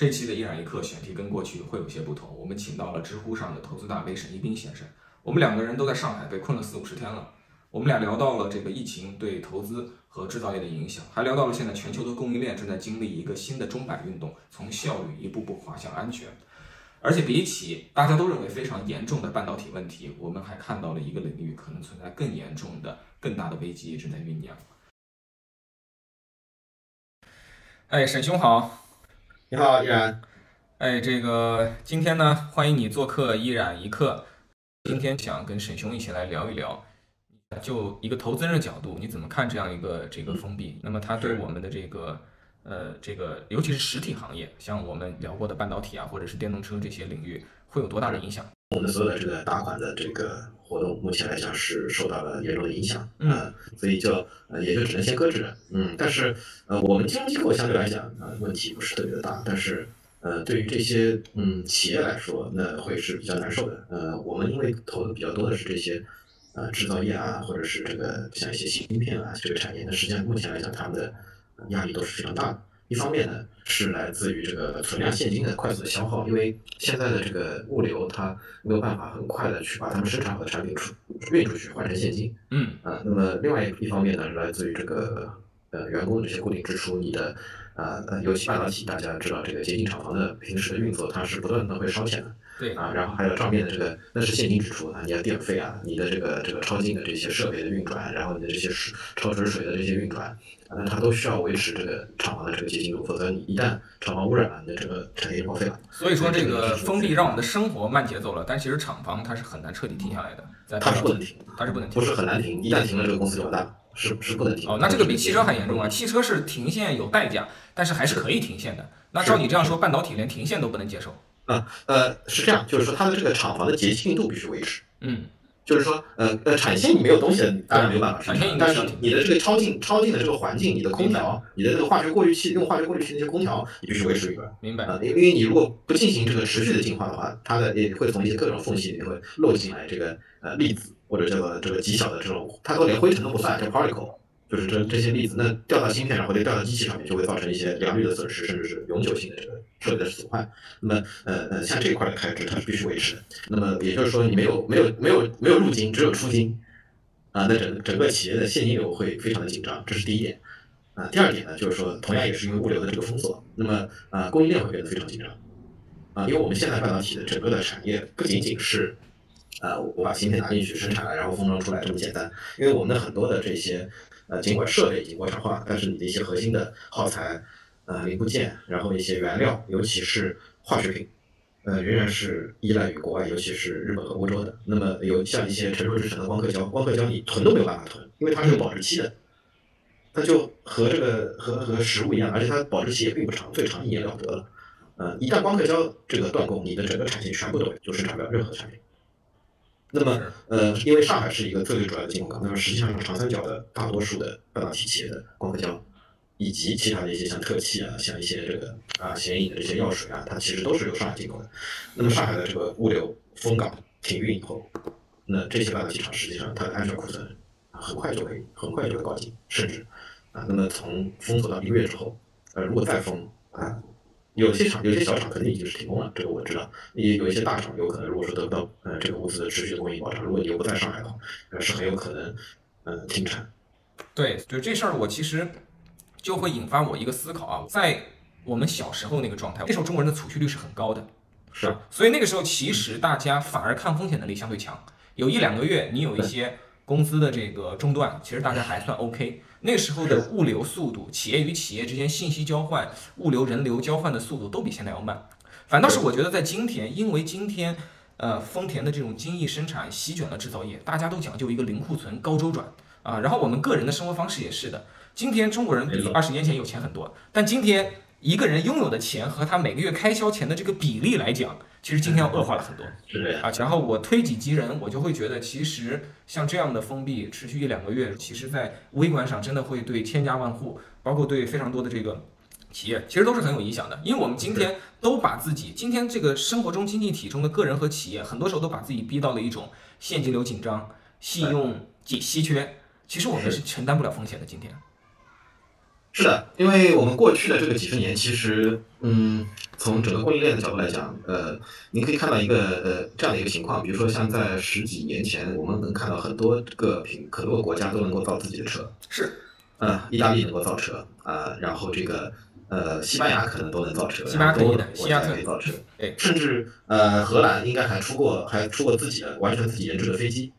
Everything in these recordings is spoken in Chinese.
这期的一然一刻选题跟过去会有些不同，我们请到了知乎上的投资大 V 沈一斌先生。我们两个人都在上海被困了四五十天了，我们俩聊到了这个疫情对投资和制造业的影响，还聊到了现在全球的供应链正在经历一个新的钟摆运动，从效率一步步滑向安全。而且比起大家都认为非常严重的半导体问题，我们还看到了一个领域可能存在更严重的、更大的危机正在酝酿。哎，沈兄好。你好，依然。哎，这个今天呢，欢迎你做客依然一刻。今天想跟沈兄一起来聊一聊，就一个投资人的角度，你怎么看这样一个这个封闭？那么它对我们的这个呃这个，尤其是实体行业，像我们聊过的半导体啊，或者是电动车这些领域，会有多大的影响？我们所有的这个打款的这个活动，目前来讲是受到了严重的影响，嗯，所以就呃也就只能先搁置，嗯，但是呃我们金融机构相对来讲啊问题不是特别的大，但是呃对于这些嗯企业来说，那会是比较难受的，呃我们因为投的比较多的是这些呃制造业啊，或者是这个像一些芯片啊这个产业，那实际上目前来讲他们的压力都是非常大的。一方面呢，是来自于这个存量现金的快速的消耗，因为现在的这个物流它没有办法很快的去把他们生产好的产品出运出去换成现金。嗯啊，那么另外一方面呢，是来自于这个呃员工的这些固定支出，你的啊呃尤其半导体，大家知道这个洁净厂房的平时的运作，它是不断的会烧钱的。对啊，然后还有账面的这个那是现金支出啊，你的电费啊，你的这个这个超净的这些设备的运转，然后你的这些水超纯水的这些运转。那它都需要维持这个厂房的这个洁净度，否则你一旦厂房污染了，你的这个产业就报废了。所以说这个封闭让我们的生活慢节奏了，但其实厂房它是很难彻底停下来的。它是不能停，它是不能停，不是很难停，一旦停了，这个公司就完蛋了，是是不能停。哦，那这个比汽车还严重啊！汽车是停线有代价，但是还是可以停线的。那照你这样说，半导体连停线都不能接受？啊，呃，是这样，就是说它的这个厂房的洁净度必须维持。嗯。就是说，呃呃，产线你没有东西，当然没有办法生产。但是你的这个超净、超净的这个环境，你的空调、你的这个化学过滤器，用化学过滤器那些空调，你必须维持一个。明白。啊，因为你如果不进行这个持续的净化的话，它的也会从一些各种缝隙里会漏进来这个呃粒子，或者叫做这个极小的这种，它都连灰尘都不算，叫 particle。就是这这些粒子，那掉到芯片上或者掉到机器上面，就会造成一些良率的损失，甚至是永久性的这个设备的损坏。那么，呃呃，像这一块的开支，它是必须维持的。那么也就是说，你没有没有没有没有入金，只有出金，啊，那整整个企业的现金流会非常的紧张，这是第一点。啊，第二点呢，就是说，同样也是因为物流的这个封锁，那么啊，供应链会变得非常紧张。啊，因为我们现在半导体的整个的产业不仅仅是，呃，我把芯片拿进去生产，然后封装出来这么简单，因为我们的很多的这些。呃，尽管设备已经国产化，但是你的一些核心的耗材、呃零部件，然后一些原料，尤其是化学品，呃，仍然是依赖于国外，尤其是日本和欧洲的。那么有像一些成熟制成的光刻胶，光刻胶你囤都没有办法囤，因为它是有保质期的，它就和这个和和食物一样，而且它保质期也并不长，最长一年了得了。呃，一旦光刻胶这个断供，你的整个产线全部都就生产不了任何产品。那么，呃，因为上海是一个最最主要的进口港，那么实际上长三角的大多数的半导体企业的光刻胶，以及其他的一些像特气啊，像一些这个啊显影的这些药水啊，它其实都是由上海进口的。那么上海的这个物流封港停运以后，那这些半导体厂实际上它的安全库存很快就可以很快就会告急，甚至啊，那么从封锁到一个月之后，呃，如果再封啊。有些厂，有些小厂肯定已经是停工了，这个我知道。也有一些大厂有可能，如果说得不到呃这个物资的持续供应保障，如果你又不在上海的话，是很有可能呃停产。对，就这事儿，我其实就会引发我一个思考啊，在我们小时候那个状态，那时候中国人的储蓄率是很高的，是啊，所以那个时候其实大家反而抗风险能力相对强，有一两个月你有一些工资的这个中断，其实大家还算 OK。那时候的物流速度，企业与企业之间信息交换、物流人流交换的速度都比现在要慢。反倒是我觉得在今天，因为今天，呃，丰田的这种精益生产席卷了制造业，大家都讲究一个零库存、高周转啊。然后我们个人的生活方式也是的。今天中国人比二十年前有钱很多，但今天一个人拥有的钱和他每个月开销钱的这个比例来讲。其实今天要恶化了很多，啊，然后我推己及人，我就会觉得，其实像这样的封闭持续一两个月，其实在微观上真的会对千家万户，包括对非常多的这个企业，其实都是很有影响的。因为我们今天都把自己，今天这个生活中经济体中的个人和企业，很多时候都把自己逼到了一种现金流紧张、信用紧稀缺，其实我们是承担不了风险的。今天是的，因为我们过去的这个几十年，其实，嗯。从整个供应链的角度来讲，呃，您可以看到一个呃这样的一个情况，比如说像在十几年前，我们能看到很多个品很多个国家都能够造自己的车，是，呃，意大利能够造车，啊，然后这个呃西班牙可能都能造车，西班牙可以西班牙可以造车，对甚至呃荷兰应该还出过还出过自己的完全自己研制的飞机，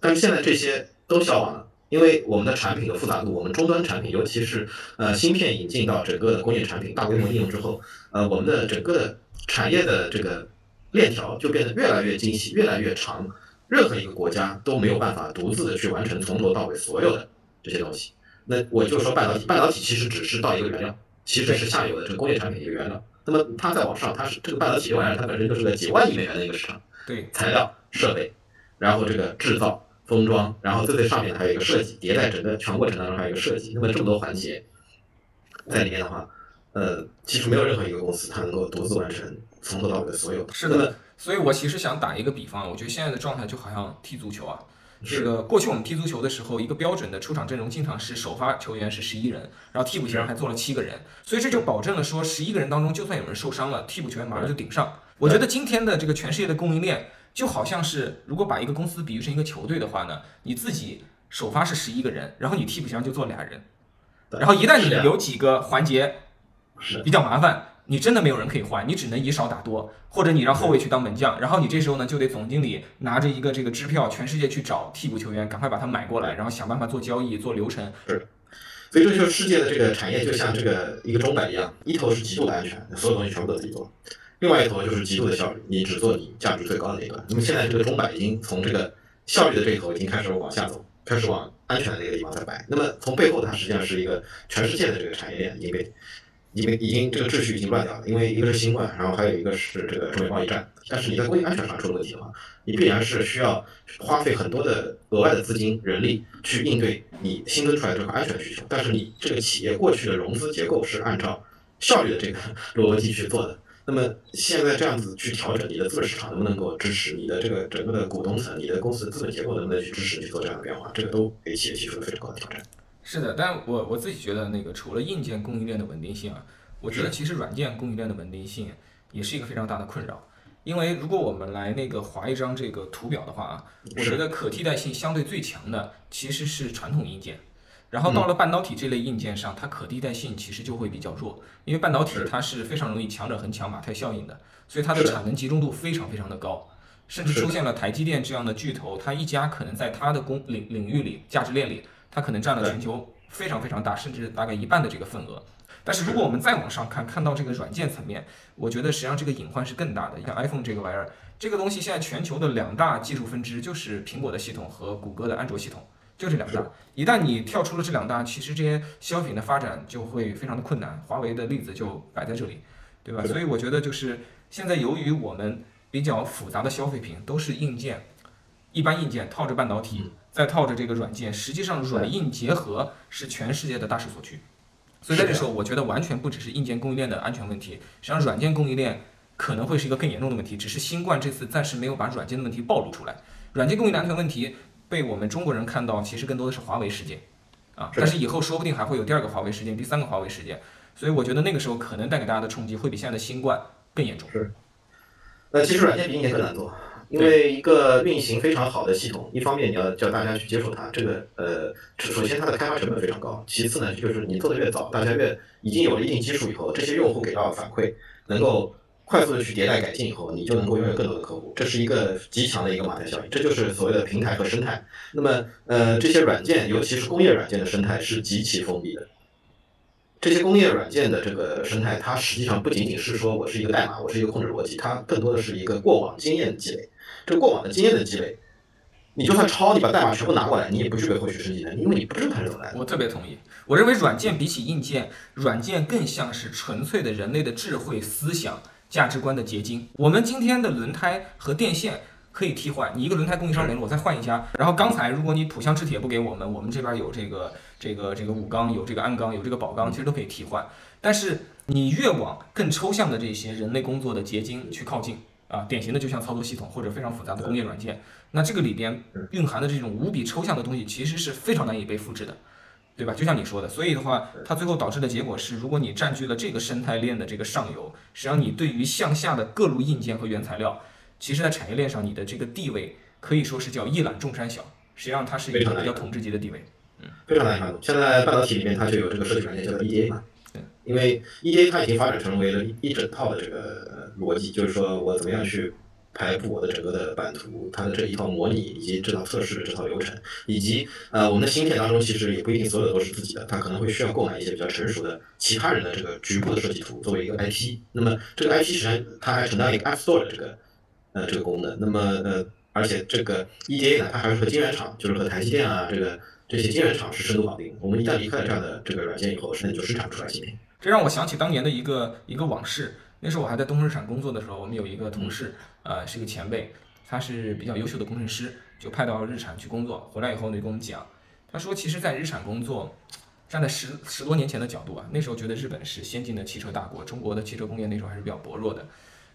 但是现在这些都消亡了。因为我们的产品的复杂度，我们终端产品，尤其是呃芯片引进到整个的工业产品大规模应用之后，呃，我们的整个的产业的这个链条就变得越来越精细，越来越长。任何一个国家都没有办法独自的去完成从头到尾所有的这些东西。那我就说半导体，半导体其实只是到一个原料，其实是下游的这个工业产品的一个原料。那么它再往上，它是这个半导体这玩意儿，它本身就是个几万亿美元的一个市场。对，材料、设备，然后这个制造、封装，然后最最上面还有一个设计，迭代整个全过程当中还有一个设计。那么这么多环节在里面的话，呃，其实没有任何一个公司它能够独自完成从头到尾的所有。是的，所以我其实想打一个比方，我觉得现在的状态就好像踢足球啊。这是个过去我们踢足球的时候，一个标准的出场阵容经常是首发球员是十一人，然后替补球员还坐了七个人，所以这就保证了说十一个人当中，就算有人受伤了，替补球员马上就顶上。我觉得今天的这个全世界的供应链就好像是，如果把一个公司比喻成一个球队的话呢，你自己首发是十一个人，然后你替补席上就坐俩人，然后一旦你有几个环节是比较麻烦，你真的没有人可以换，你只能以少打多，或者你让后卫去当门将，然后你这时候呢就得总经理拿着一个这个支票，全世界去找替补球员，赶快把他买过来，然后想办法做交易、做流程。所以这就是世界的这个产业，就像这个一个钟摆一样，一头是极度的安全，所有东西全部都自己做；另外一头就是极度的效率，你只做你价值最高的那一端。那么现在这个钟摆已经从这个效率的这一头已经开始往下走，开始往安全的那个地方在摆。那么从背后，它实际上是一个全世界的这个产业链已经被。已经已经这个秩序已经乱掉了，因为一个是新冠，然后还有一个是这个中美贸易战。但是你在工业安全上出了问题的话，你必然是需要花费很多的额外的资金、人力去应对你新增出来的这块安全需求。但是你这个企业过去的融资结构是按照效率的这个逻辑去做的。那么现在这样子去调整你的资本市场能不能够支持你的这个整个的股东层、你的公司的资本结构能不能去支持你去做这样的变化？这个都给企业提出了非常高的挑战。是的，但我我自己觉得那个除了硬件供应链的稳定性啊，我觉得其实软件供应链的稳定性也是一个非常大的困扰。因为如果我们来那个划一张这个图表的话啊，我觉得可替代性相对最强的其实是传统硬件。然后到了半导体这类硬件上，它可替代性其实就会比较弱，因为半导体它是非常容易强者恒强马太效应的，所以它的产能集中度非常非常的高，甚至出现了台积电这样的巨头，它一家可能在它的工领领域里价值链里，它可能占了全球非常非常大，甚至大概一半的这个份额。但是如果我们再往上看，看到这个软件层面，我觉得实际上这个隐患是更大的。像 iPhone 这个玩意儿，这个东西现在全球的两大技术分支就是苹果的系统和谷歌的安卓系统，就这两大。一旦你跳出了这两大，其实这些消费品的发展就会非常的困难。华为的例子就摆在这里，对吧？所以我觉得就是现在由于我们比较复杂的消费品都是硬件，一般硬件套着半导体，再套着这个软件，实际上软硬结合是全世界的大势所趋。所以在这时候，我觉得完全不只是硬件供应链的安全问题，实际上软件供应链可能会是一个更严重的问题。只是新冠这次暂时没有把软件的问题暴露出来，软件供应链安全问题被我们中国人看到，其实更多的是华为事件啊。但是以后说不定还会有第二个华为事件，第三个华为事件，所以我觉得那个时候可能带给大家的冲击会比现在的新冠更严重。是那其实软件比硬件更难做，因为一个运行非常好的系统，一方面你要叫大家去接受它，这个呃，首先它的开发成本非常高，其次呢就是你做的越早，大家越已经有了一定基础以后，这些用户给到反馈能够快速的去迭代改进以后，你就能够拥有更多的客户，这是一个极强的一个马太效应，这就是所谓的平台和生态。那么呃，这些软件，尤其是工业软件的生态是极其封闭的。这些工业软件的这个生态，它实际上不仅仅是说我是一个代码，我是一个控制逻辑，它更多的是一个过往经验的积累。这过往的经验的积累，你就算抄，你把代码全部拿过来，你也不具备后续升级能力，因为你不知道它是怎么来的。我特别同意。我认为软件比起硬件，软件更像是纯粹的人类的智慧、思想、价值观的结晶。我们今天的轮胎和电线可以替换，你一个轮胎供应商没了，我再换一家。然后刚才，如果你浦项制铁不给我们，我们这边有这个这个这个武钢，有这个鞍钢，有这个宝钢，其实都可以替换。但是你越往更抽象的这些人类工作的结晶去靠近。啊，典型的就像操作系统或者非常复杂的工业软件，那这个里边蕴含的这种无比抽象的东西，其实是非常难以被复制的。对吧？就像你说的，所以的话，它最后导致的结果是，如果你占据了这个生态链的这个上游，实际上你对于向下的各路硬件和原材料，其实在产业链上你的这个地位可以说是叫一览众山小，实际上它是一个比较统治级的地位。非常难看。现在半导体里面它就有这个设计软件叫做 EDA 嘛，因为 EDA 它已经发展成为了一整套的这个逻辑，就是说我怎么样去。排布我的整个的版图，它的这一套模拟以及这套测试的这套流程，以及呃我们的芯片当中其实也不一定所有的都是自己的，它可能会需要购买一些比较成熟的其他人的这个局部的设计图作为一个 IP。那么这个 IP 实际上它还承担一个 App Store 的这个呃这个功能。那么呃而且这个 EDA 呢，它还是和晶圆厂，就是和台积电啊这个这些晶圆厂是深度绑定。我们一旦离开了这样的这个软件以后，那就生产不出来芯片。这让我想起当年的一个一个往事。那时候我还在东风日产工作的时候，我们有一个同事，呃，是一个前辈，他是比较优秀的工程师，就派到日产去工作。回来以后呢，就跟我们讲，他说，其实，在日产工作，站在十十多年前的角度啊，那时候觉得日本是先进的汽车大国，中国的汽车工业那时候还是比较薄弱的，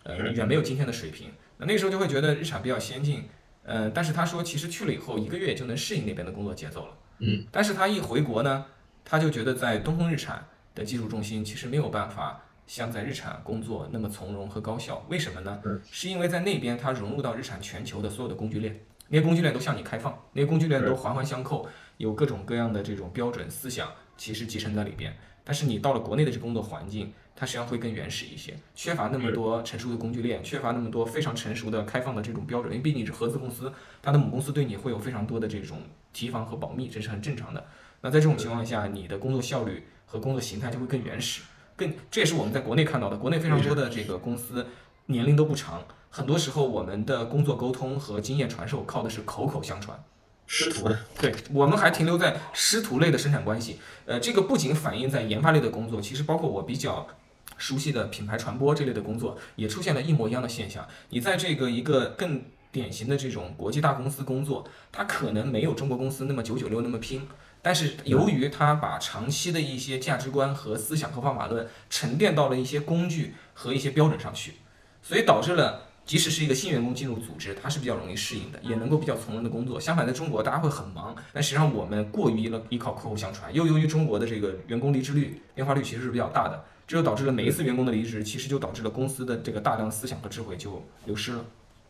呃，远没有今天的水平。那那时候就会觉得日产比较先进，呃，但是他说，其实去了以后，一个月就能适应那边的工作节奏了。嗯。但是他一回国呢，他就觉得在东风日产的技术中心其实没有办法。像在日产工作那么从容和高效，为什么呢？是因为在那边它融入到日产全球的所有的工具链，那些工具链都向你开放，那些工具链都环环相扣，有各种各样的这种标准思想，其实集成在里边。但是你到了国内的这工作环境，它实际上会更原始一些，缺乏那么多成熟的工具链，缺乏那么多非常成熟的开放的这种标准。因为毕竟是合资公司，它的母公司对你会有非常多的这种提防和保密，这是很正常的。那在这种情况下，你的工作效率和工作形态就会更原始。更，这也是我们在国内看到的。国内非常多的这个公司年龄都不长，很多时候我们的工作沟通和经验传授靠的是口口相传，师徒。对，我们还停留在师徒类的生产关系。呃，这个不仅反映在研发类的工作，其实包括我比较熟悉的品牌传播这类的工作，也出现了一模一样的现象。你在这个一个更典型的这种国际大公司工作，它可能没有中国公司那么九九六那么拼。但是由于他把长期的一些价值观和思想和方法论沉淀到了一些工具和一些标准上去，所以导致了即使是一个新员工进入组织，他是比较容易适应的，也能够比较从容的工作。相反，在中国大家会很忙，但实际上我们过于依了依靠口口相传，又由于中国的这个员工离职率变化率其实是比较大的，这就导致了每一次员工的离职，其实就导致了公司的这个大量思想和智慧就流失了。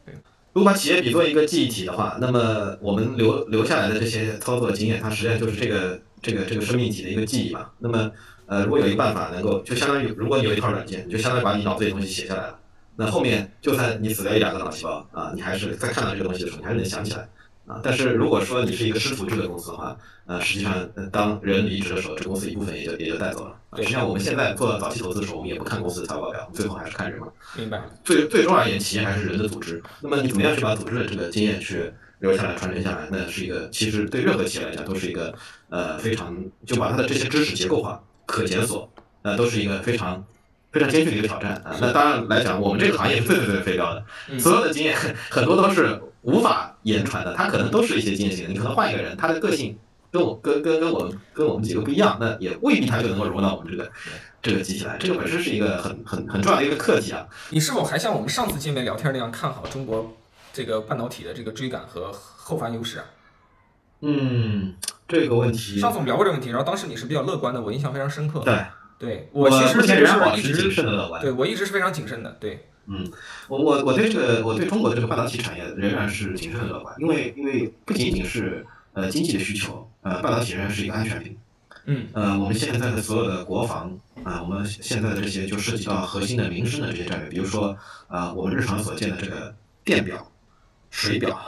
对。如果把企业比作一个记忆体的话，那么我们留留下来的这些操作经验，它实际上就是这个这个这个生命体的一个记忆嘛。那么，呃，如果有一个办法能够，就相当于如果你有一套软件，就相当于把你脑子里东西写下来了，那后面就算你死掉一两个脑细胞啊，你还是在看到这个东西的时候，你还是能想起来。啊，但是如果说你是一个师徒制的公司的话，呃，实际上当人离职的时候，这公司一部分也就也就带走了。实际上我们现在做早期投资的时候，我们也不看公司的财务报表，最后还是看人嘛。明白。最最终而言，企业还是人的组织。那么你怎么样去把组织的这个经验去留下来、传承下来？那是一个其实对任何企业来讲都是一个呃非常就把它的这些知识结构化、可检索，呃，都是一个非常非常艰巨的一个挑战啊。那当然来讲，我们这个行业是最最最非标的，所有的经验很多都是。无法言传的，他可能都是一些经验型。你可能换一个人，他的个性跟我跟跟跟我们跟我们几个不一样，那也未必他就能够融入到我们这个这个机器来。这个本身是一个很很很重要的一个课题啊。你是否还像我们上次见面聊天那样看好中国这个半导体的这个追赶和后发优势啊？嗯，这个问题上次我们聊过这个问题，然后当时你是比较乐观的，我印象非常深刻。对，对我其实目前仍然保持谨慎的乐观。对我一直是非常谨慎的，对。嗯，我我我对这个我对中国的这个半导体产业仍然是谨慎乐观，因为因为不仅仅是呃经济的需求，呃半导体仍然是一个安全品。嗯，呃我们现在的所有的国防啊，我们现在的这些就涉及到核心的民生的这些战略，比如说啊我们日常所见的这个电表、水表、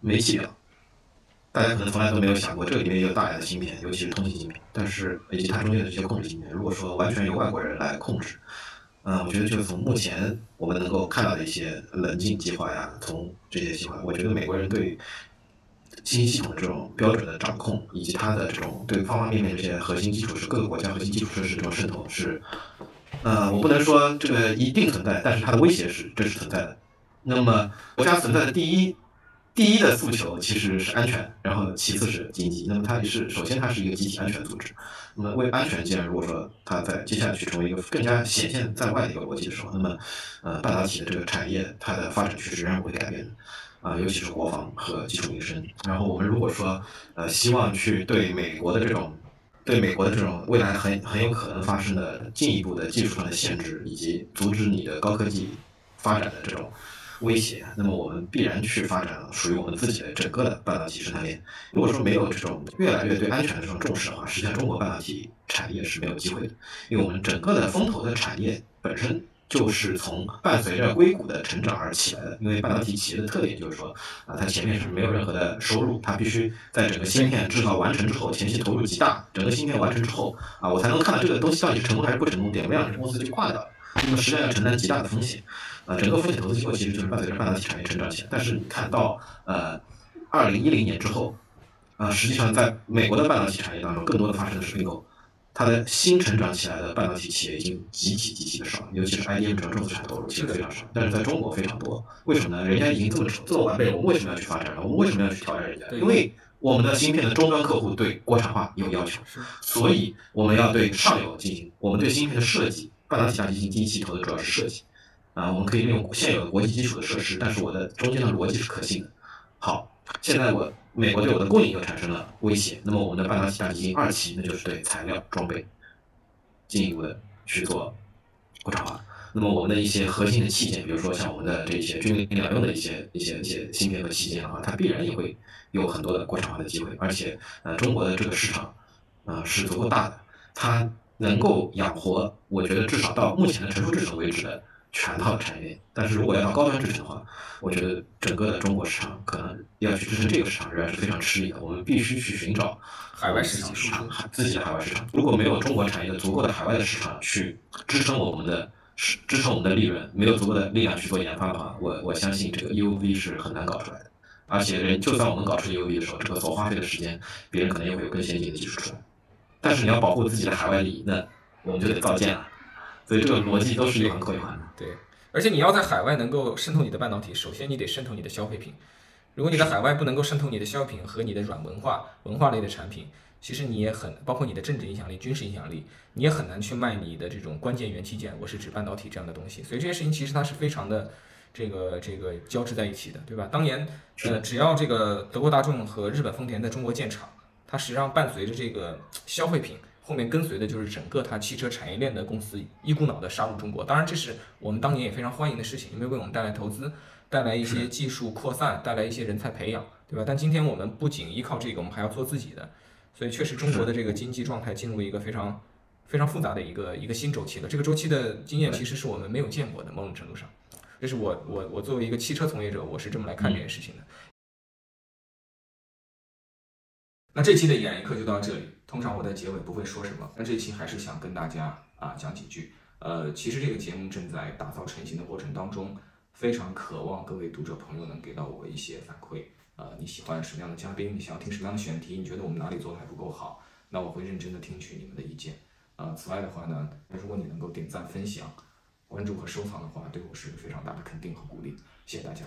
煤气表，大家可能从来都没有想过这里面也有大量的芯片，尤其是通信芯片，但是以及它中间的这些控制芯片，如果说完全由外国人来控制。嗯，我觉得就从目前我们能够看到的一些冷静计划呀，从这些计划，我觉得美国人对信息系统的这种标准的掌控，以及它的这种对方方面面这些核心基础设各个国家核心基础设施这种渗透是，呃，我不能说这个一定存在，但是它的威胁是真实存在的。那么国家存在的第一。第一的诉求其实是安全，然后其次是经济。那么它是首先它是一个集体安全组织。那么为安全，既然如果说它在接下去成为一个更加显现在外的一个逻辑的时候，那么呃半导体的这个产业它的发展趋势仍然会改变的啊，尤其是国防和基础民生。然后我们如果说呃希望去对美国的这种对美国的这种未来很很有可能发生的进一步的技术上的限制，以及阻止你的高科技发展的这种威胁，那么我们必然去发展属于我们自己的整个的半导体生态链。如果说没有这种越来越对安全的这种重视的话，实际上中国半导体产业是没有机会的，因为我们整个的风投的产业本身。就是从伴随着硅谷的成长而起来的，因为半导体企业的特点就是说，啊，它前面是没有任何的收入，它必须在整个芯片制造完成之后，前期投入极大，整个芯片完成之后，啊，我才能看到这个东西到底成功还是不成功，点不亮，这公司就挂掉了。那么实际上要承担极大的风险，啊，整个风险投资机构其实就是伴随着半导体产业成长起来。但是你看到，呃，二零一零年之后，啊，实际上在美国的半导体产业当中，更多的发生的是并购。它的新成长起来的半导体企业已经极其极其的少，尤其是 IDM 这种重资产投入其实非常少，但是在中国非常多。为什么呢？人家已经这么这么完备了，我们为什么要去发展呢？我们为什么要去挑战人家？因为我们的芯片的终端客户对国产化有要求，所以我们要对上游进行，我们对芯片的设计，半导体下进行精细投的主要是设计。啊，我们可以利用现有的国际基础的设施，但是我的中间的逻辑是可信的。好，现在我。美国对我的供应又产生了威胁，那么我们的半导体大基金二期，那就是对材料装备进一步的去做国产化。那么我们的一些核心的器件，比如说像我们的这些军民两用的一些一些一些芯片和器件的话，它必然也会有很多的国产化的机会。而且，呃，中国的这个市场，呃，是足够大的，它能够养活，我觉得至少到目前的成熟制程为止的。全套产业链，但是如果要到高端制程的话，我觉得整个的中国市场可能要去支撑这个市场仍然是非常吃力的。我们必须去寻找海外市场，市场自己的海外市场。如果没有中国产业的足够的海外的市场去支撑我们的支支撑我们的利润，没有足够的力量去做研发的话，我我相信这个 EUV 是很难搞出来的。而且人就算我们搞出 EUV 的时候，这个所花费的时间，别人可能也会有更先进的技术出来。但是你要保护自己的海外利益，那我们就得造舰了。所以这个逻辑都是一环扣一环的。对，而且你要在海外能够渗透你的半导体，首先你得渗透你的消费品。如果你在海外不能够渗透你的消费品和你的软文化、文化类的产品，其实你也很包括你的政治影响力、军事影响力，你也很难去卖你的这种关键元器件。我是指半导体这样的东西。所以这些事情其实它是非常的这个这个交织在一起的，对吧？当年呃，只要这个德国大众和日本丰田在中国建厂，它实际上伴随着这个消费品。后面跟随的就是整个它汽车产业链的公司一股脑的杀入中国，当然这是我们当年也非常欢迎的事情，因为为我们带来投资，带来一些技术扩散，带来一些人才培养，对吧？但今天我们不仅依靠这个，我们还要做自己的，所以确实中国的这个经济状态进入一个非常非常复杂的一个一个新周期了。这个周期的经验其实是我们没有见过的，某种程度上，这是我我我作为一个汽车从业者，我是这么来看这件事情的。那这期的一言一刻就到这里。通常我在结尾不会说什么，但这期还是想跟大家啊讲几句。呃，其实这个节目正在打造成型的过程当中，非常渴望各位读者朋友能给到我一些反馈。呃，你喜欢什么样的嘉宾？你想要听什么样的选题？你觉得我们哪里做的还不够好？那我会认真的听取你们的意见。呃，此外的话呢，如果你能够点赞、分享、关注和收藏的话，对我是非常大的肯定和鼓励。谢谢大家。